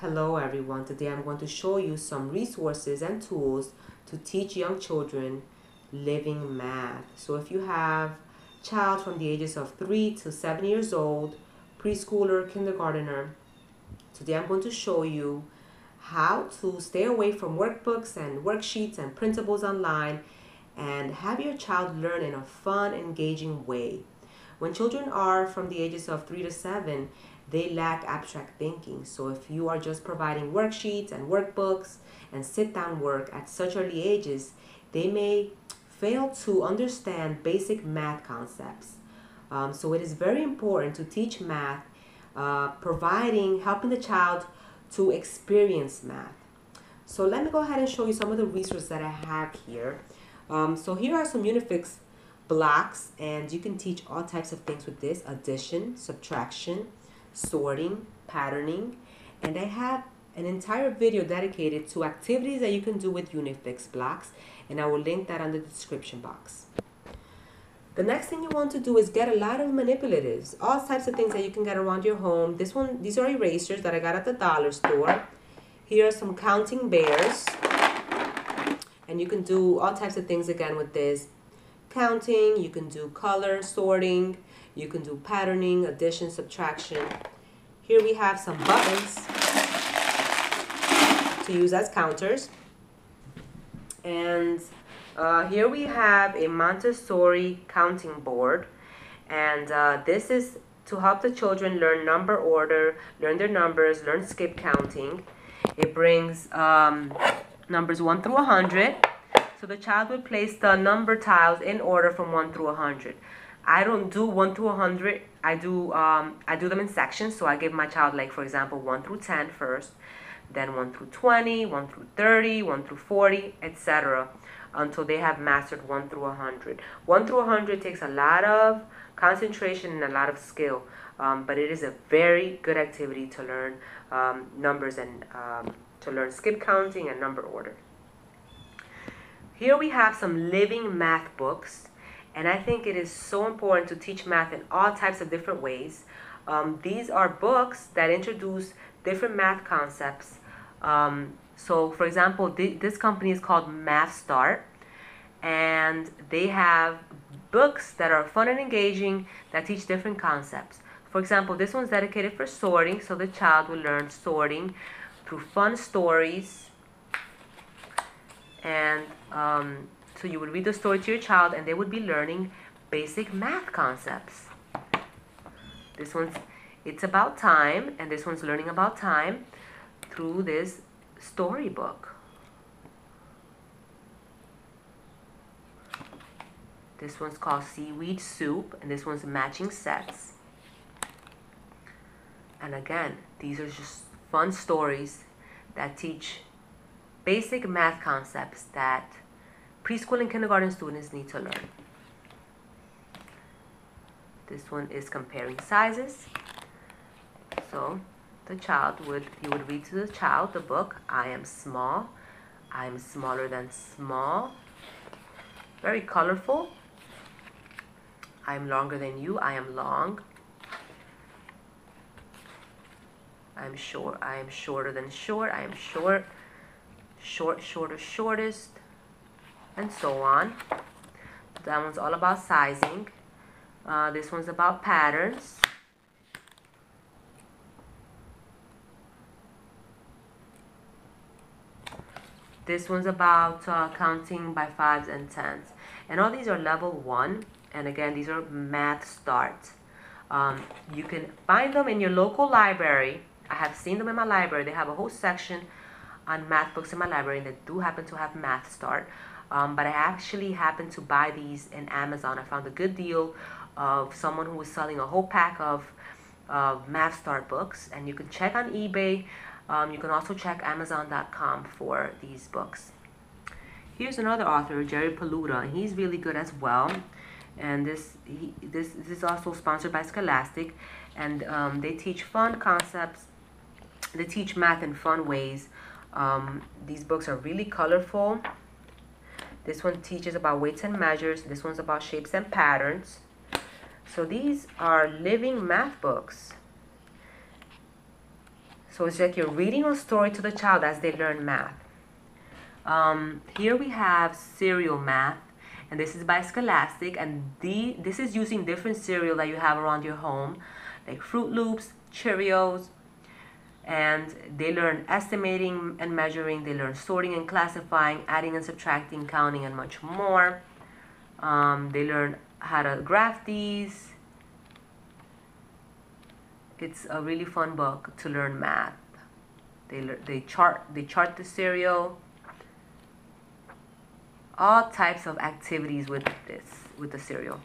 Hello everyone, today I'm going to show you some resources and tools to teach young children living math. So if you have child from the ages of 3 to 7 years old, preschooler, kindergartner, today I'm going to show you how to stay away from workbooks and worksheets and printables online and have your child learn in a fun, engaging way. When children are from the ages of 3 to 7, they lack abstract thinking. So if you are just providing worksheets and workbooks and sit down work at such early ages, they may fail to understand basic math concepts. Um, so it is very important to teach math, uh, providing, helping the child to experience math. So let me go ahead and show you some of the resources that I have here. Um, so here are some Unifix blocks and you can teach all types of things with this, addition, subtraction, sorting, patterning, and I have an entire video dedicated to activities that you can do with Unifix blocks, and I will link that on the description box. The next thing you want to do is get a lot of manipulatives, all types of things that you can get around your home. This one, these are erasers that I got at the dollar store. Here are some counting bears, and you can do all types of things again with this. Counting, you can do color sorting, you can do patterning, addition, subtraction. Here we have some buttons to use as counters. And uh, here we have a Montessori counting board. And uh, this is to help the children learn number order, learn their numbers, learn skip counting. It brings um, numbers 1 through 100. So the child would place the number tiles in order from 1 through 100. I don't do 1 to a 100. I do um, I do them in sections. So I give my child like for example 1 through 10 first, then 1 through 20, 1 through 30, 1 through 40, etc. until they have mastered 1 through 100. 1 through a 100 takes a lot of concentration and a lot of skill, um, but it is a very good activity to learn um, numbers and um, to learn skip counting and number order. Here we have some living math books. And I think it is so important to teach math in all types of different ways. Um, these are books that introduce different math concepts. Um, so, for example, th this company is called Math Start, and they have books that are fun and engaging that teach different concepts. For example, this one's dedicated for sorting, so the child will learn sorting through fun stories and um, so you would read the story to your child and they would be learning basic math concepts. This one's, it's about time, and this one's learning about time through this storybook. This one's called Seaweed Soup, and this one's matching sets. And again, these are just fun stories that teach basic math concepts that preschool and kindergarten students need to learn. This one is comparing sizes. So the child would, you would read to the child the book, I am small, I am smaller than small. Very colorful. I am longer than you, I am long. I am short, I am shorter than short, I am short, short, shorter, shortest and so on. That one's all about sizing. Uh, this one's about patterns. This one's about uh, counting by fives and tens. And all these are level one. And again, these are math starts Um, you can find them in your local library. I have seen them in my library. They have a whole section on math books in my library that do happen to have math start. Um, but I actually happened to buy these in Amazon. I found a good deal of someone who was selling a whole pack of uh, Math Start books. And you can check on eBay. Um, you can also check Amazon.com for these books. Here's another author, Jerry Pallotta. He's really good as well. And this, he, this, this is also sponsored by Scholastic. And um, they teach fun concepts. They teach math in fun ways. Um, these books are really colorful. This one teaches about weights and measures. This one's about shapes and patterns. So these are living math books. So it's like you're reading a story to the child as they learn math. Um, here we have cereal math, and this is by Scholastic, and the this is using different cereal that you have around your home, like Froot Loops, Cheerios, and they learn estimating and measuring. They learn sorting and classifying, adding and subtracting, counting, and much more. Um, they learn how to graph these. It's a really fun book to learn math. They, they chart they chart the cereal all types of activities with this with the cereal.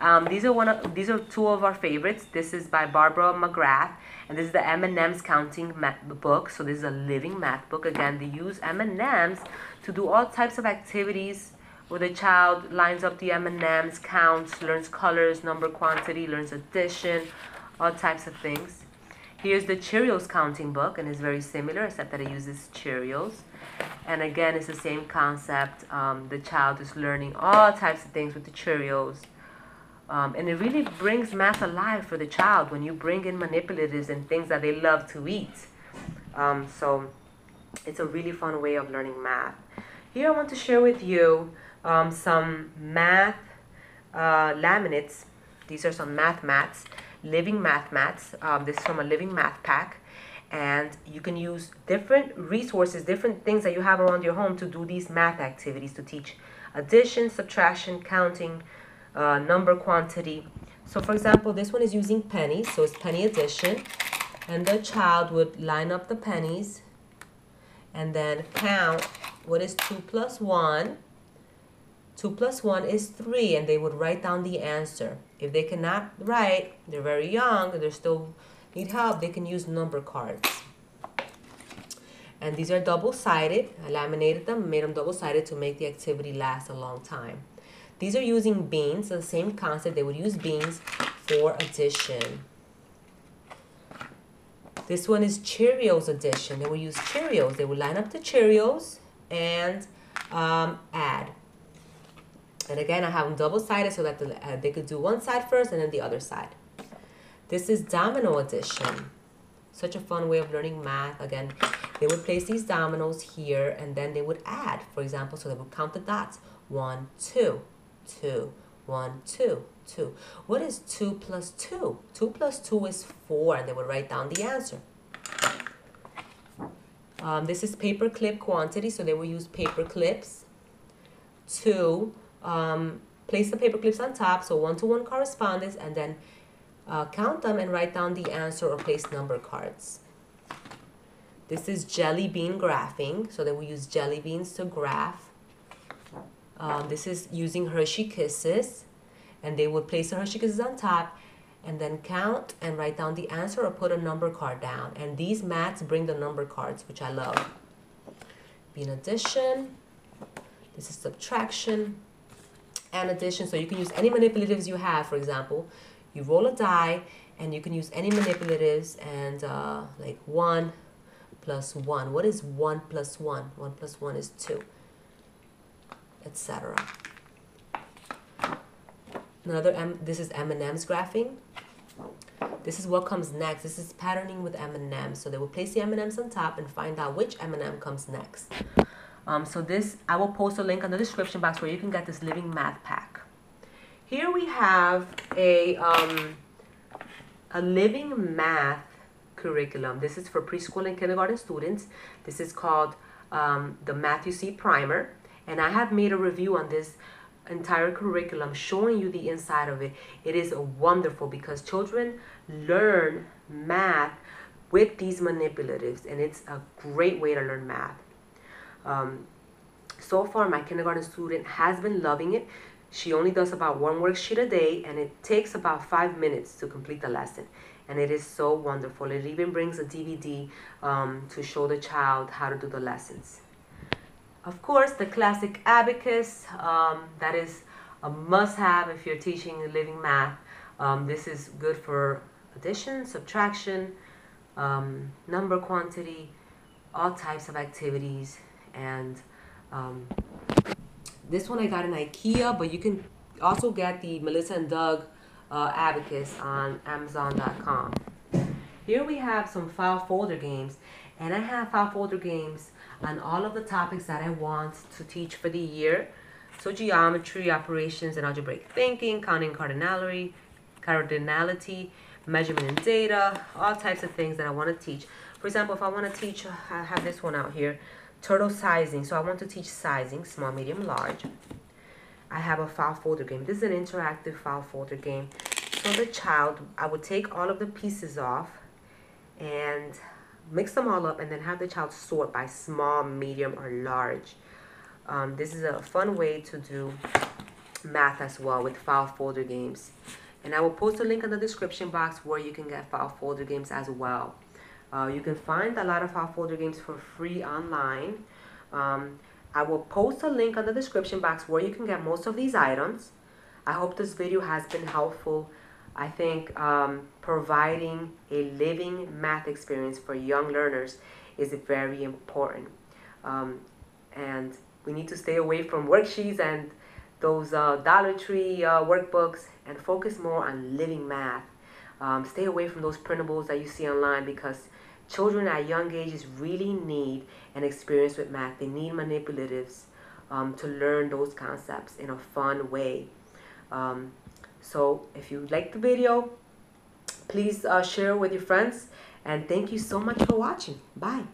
Um, these are one of these are two of our favorites. This is by Barbara McGrath, and this is the M and M's counting book. So this is a living math book. Again, they use M and M's to do all types of activities where the child lines up the M and M's, counts, learns colors, number, quantity, learns addition, all types of things. Here's the Cheerios counting book, and it's very similar except that it uses Cheerios. And again, it's the same concept. Um, the child is learning all types of things with the Cheerios. Um, and it really brings math alive for the child when you bring in manipulatives and things that they love to eat. Um, so it's a really fun way of learning math. Here I want to share with you um, some math uh, laminates. These are some math mats, living math mats. Um, this is from a living math pack and you can use different resources, different things that you have around your home to do these math activities to teach addition, subtraction, counting, uh, number quantity. So for example, this one is using pennies, so it's penny addition. And the child would line up the pennies and then count what is 2 plus 1. 2 plus 1 is 3, and they would write down the answer. If they cannot write, they're very young, they're still need help, they can use number cards. And these are double-sided. I laminated them, made them double-sided to make the activity last a long time. These are using beans, the same concept. They would use beans for addition. This one is Cheerios addition. They would use Cheerios. They would line up the Cheerios and um, add. And again, I have them double-sided so that the, uh, they could do one side first and then the other side. This is domino addition. Such a fun way of learning math. Again, they would place these dominoes here and then they would add, for example, so they would count the dots. One, two, two, one, two, two. What is two plus two? Two plus two is four and they would write down the answer. Um, this is paper clip quantity, so they will use paper clips to um, place the paper clips on top, so one-to-one -one correspondence, and then uh, count them and write down the answer or place number cards. This is jelly bean graphing, so they will use jelly beans to graph. Um, this is using Hershey Kisses, and they would place the Hershey Kisses on top and then count and write down the answer or put a number card down. And these mats bring the number cards, which I love. Bean addition, this is subtraction and addition. So you can use any manipulatives you have, for example, you roll a die and you can use any manipulatives and uh, like 1 plus 1. What is 1 plus 1? 1 plus 1 is 2, etc. Another M, this is M&M's graphing. This is what comes next. This is patterning with M&Ms. So they will place the M&Ms on top and find out which M&M comes next. Um, so this, I will post a link in the description box where you can get this living math pack. Here we have a, um, a living math curriculum. This is for preschool and kindergarten students. This is called um, the Math-U-See Primer. And I have made a review on this entire curriculum showing you the inside of it. It is wonderful because children learn math with these manipulatives and it's a great way to learn math. Um, so far, my kindergarten student has been loving it. She only does about one worksheet a day and it takes about five minutes to complete the lesson. And it is so wonderful. It even brings a DVD um, to show the child how to do the lessons. Of course, the classic abacus, um, that is a must-have if you're teaching living math. Um, this is good for addition, subtraction, um, number quantity, all types of activities, and um, this one I got in Ikea, but you can also get the Melissa and Doug uh, Abacus on Amazon.com. here we have some file folder games and I have file folder games on all of the topics that I want to teach for the year. So geometry, operations and algebraic thinking, counting cardinality, cardinality, measurement and data, all types of things that I want to teach. For example, if I want to teach, uh, I have this one out here, turtle sizing. So I want to teach sizing, small, medium, large. I have a file folder game. This is an interactive file folder game. So the child, I would take all of the pieces off and mix them all up and then have the child sort by small, medium, or large. Um, this is a fun way to do math as well with file folder games. And I will post a link in the description box where you can get file folder games as well. Uh, you can find a lot of file folder games for free online. Um, I will post a link in the description box where you can get most of these items. I hope this video has been helpful. I think um, providing a living math experience for young learners is very important. Um, and we need to stay away from worksheets and those uh, Dollar Tree uh, workbooks and focus more on living math. Um, stay away from those printables that you see online because children at young ages really need an experience with math. They need manipulatives um, to learn those concepts in a fun way. Um, so if you like the video, please uh, share with your friends. And thank you so much for watching. Bye.